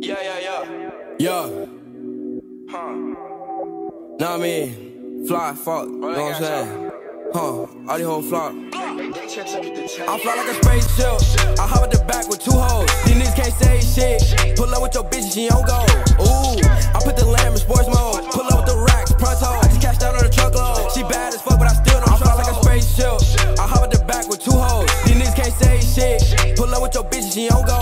Yeah, yeah, yeah. Yeah. Huh. Know what I mean? Fly, fuck. Know what I'm saying? Huh. All these hoes fly. I fly like a spaceship. I hop at the back with two hoes. These niggas can't say shit. Pull up with your bitch, she don't go. Ooh. I put the lamb in sports mode. Pull up with the racks, pronto. I just cashed out on the truckload. She bad as fuck, but I still don't I fly like a spaceship. I hop at the back with two hoes. These niggas can't say shit. Pull up with your bitch, she don't go.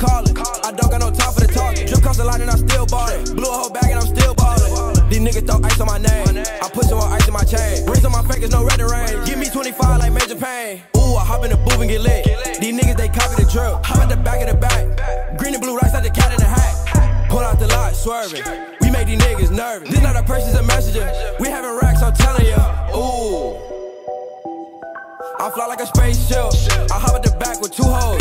Blocked her number, she callin'. I don't got no time for the talk. Drip cost a lot and I still bought it. Blew a whole bag and I'm still ballin'. These niggas throw ice on my name. I put some ice in my chain. Rings on my fingers, no red rain. Give me 25 like Major Payne. Ooh, I hop in the booth and get lit. These niggas, they copy the drill. Hop at the back of the back. Green and blue lights like the cat in the hat. Pull out the lot, swerving. We make these niggas nervous. This not a person's a messenger. We having racks, I'm telling ya. Ooh. I fly like a spaceship. I hop at the back with two hoes.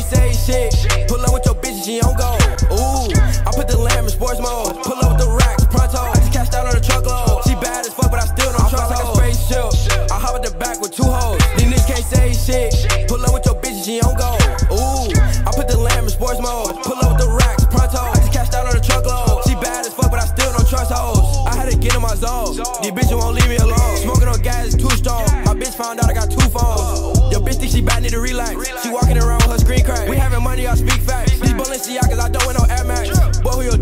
Can't say shit. Pull up with your bitch, she don't go. Ooh, I put the lamb in sports mode. Pull up with the racks, pronto. I just cashed out on the truckload. She bad as fuck, but I still don't trust like a spaceship. I hop at the back with two hoes. These niggas can't say shit. Pull up with your bitch, she don't go. Ooh, I put the lamb in sports mode. Pull up with the racks, pronto. I just cashed out on the truckload. She bad as fuck, but I still don't trust hoes. I had to get in my zone. These bitches won't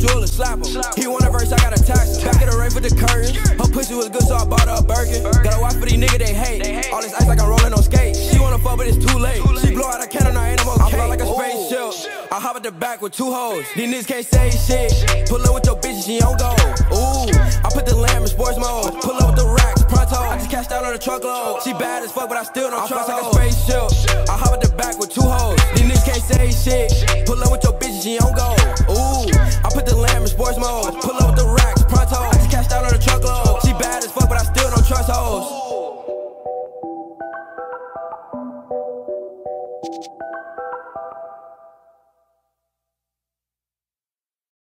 Your jeweler, slap him. He want a verse, I got a tax. Back of the rain for the curtains. Her pussy was good, so I bought her a Birkin. Got a wife for these niggas, they hate. All this ice like I'm rolling on skates. She wanna fuck, but it's too late. She blow out a cannon, I ain't I'm okay. I fly like a spaceship. I hop at the back with two hoes. These niggas can't say shit. Pull up with your bitch, she don't go. Ooh, I put the lamb in sports mode. Pull up with the racks, pronto. I just cashed out on the truckload. She bad as fuck, but I still don't trust i like a spaceship. I hop at the back with two hoes. These niggas can't say shit. Pull up with your bitch, she don't go. Mode. Pull up with the